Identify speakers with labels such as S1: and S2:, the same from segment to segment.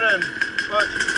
S1: bottom. Watch.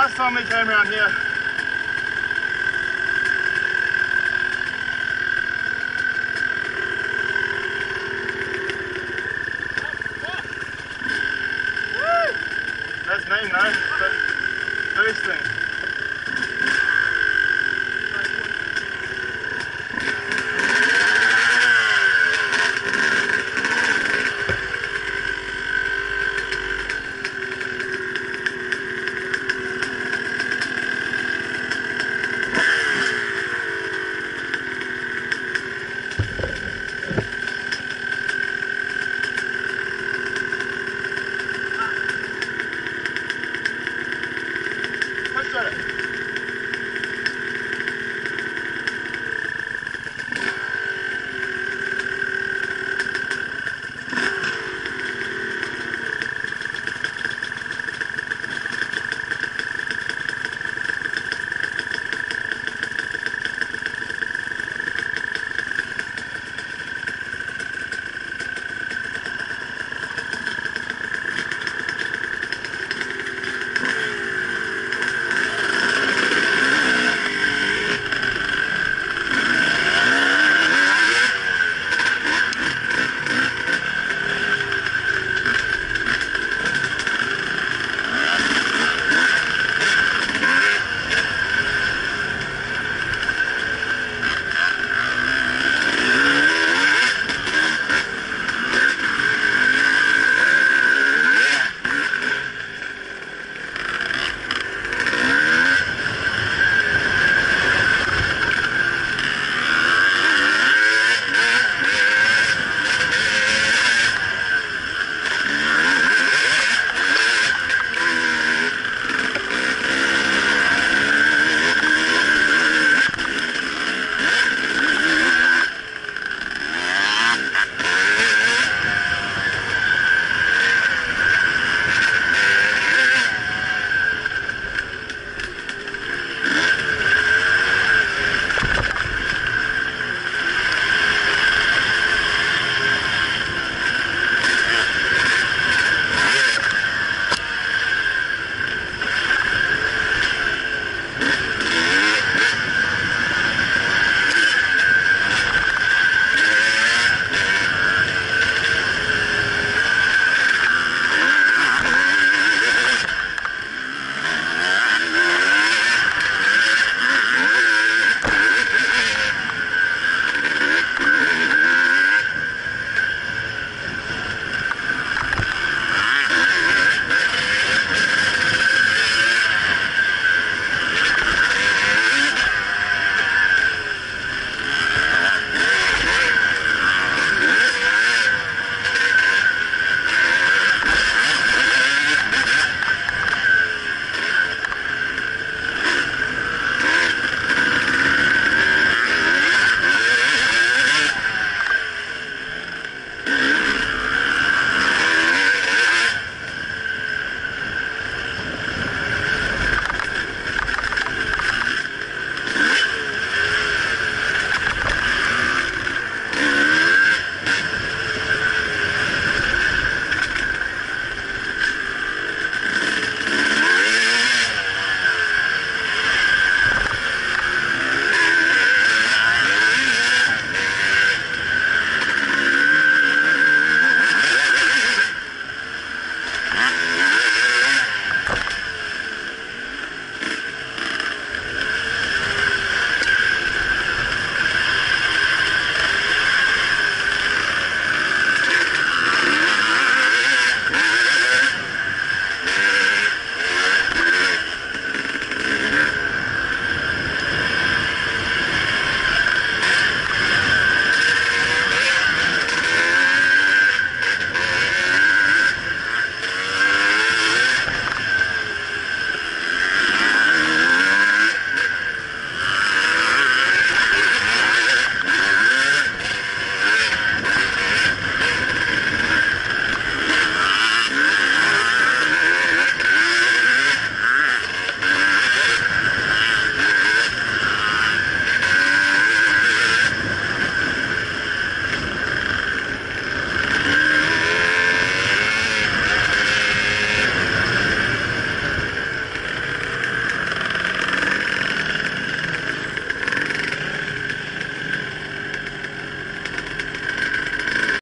S1: last time we came around here. That's mean though, but first thing.